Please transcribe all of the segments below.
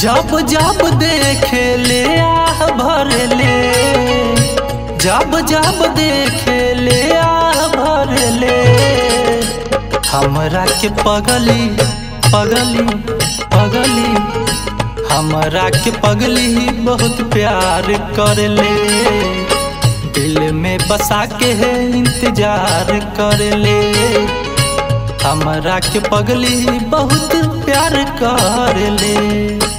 जब जब देखे ले आह भर ले। जब जब देखे ले आह भर ले। हमरा के पगली पगली पगली। हमरा के पगली ही बहुत प्यार कर ले। दिल में बसा के है इंतज़ार कर ले। हमरा के पगली बहुत प्यार कर ले।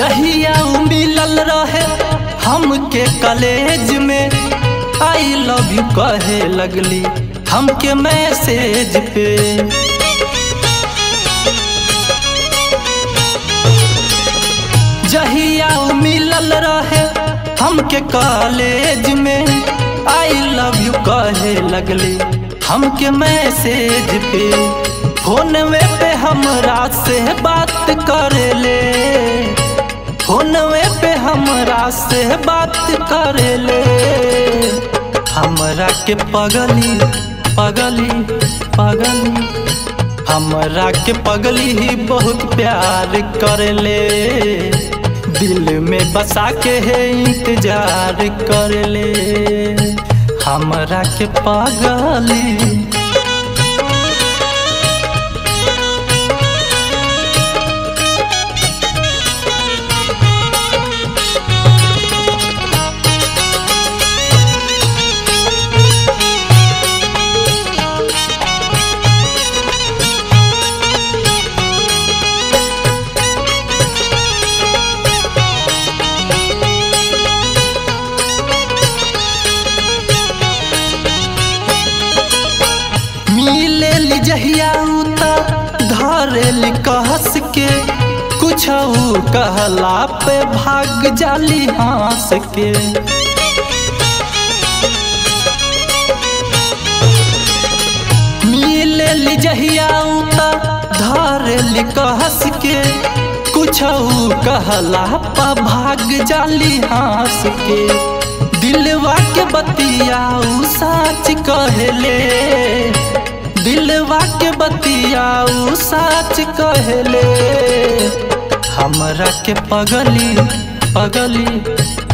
जहिया मिलल रहे हमके कॉलेज में। आई लव यू कहे लगली हमके मैसेज पे। जहिया मिलल रहे हमके कॉलेज में। आई लव यू कहे लगली हमके मैसेज पे। फ़ोन पे हमरा से बात कर ले फोनवे पे हमरा से बात कर ले हमरा के पगली पगली पगली। हमरा के पगली ही बहुत प्यार कर ले दिल में बसा के है इंतज़ार कर ले हमरा के पगली जहिया उता धरे कहस के, कुछ कहला पे भाग जाली हंस के। जहिया उता धरे कहस के, कुछ कहला पे भाग जाली हंस के। दिलवा के बतिया साच कहले दिलवा के बतियाऊ, सच कहले। हमरा के पगली पगली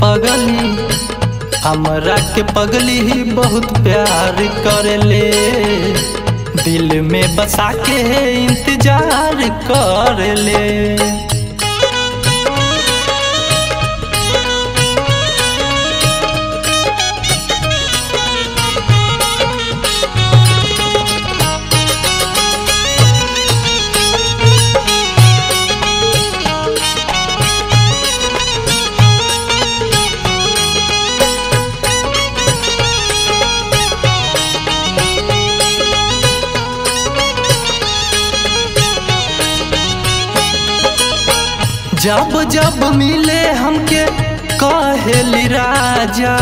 पगली। हमरा के पगली ही बहुत प्यार कर ले दिल में बसा के इंतज़ार कर जब जब मिले हमके, कहेली राजा,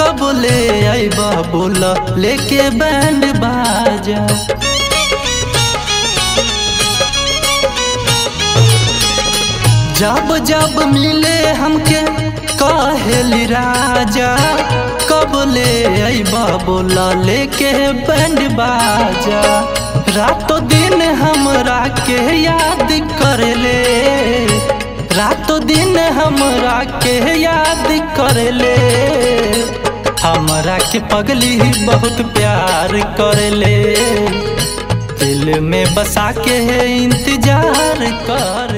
कब ले आईबा बोला लेके बैंड बाजा। जब जब मिले हमके, कहेली राजा, कब ले आईबा बोला लेके बैंड बाजा। रातों दिन हमरा के के याद कर ले। हमरा के पगली ही बहुत प्यार कर ले। दिल में बसा के इंतज़ार कर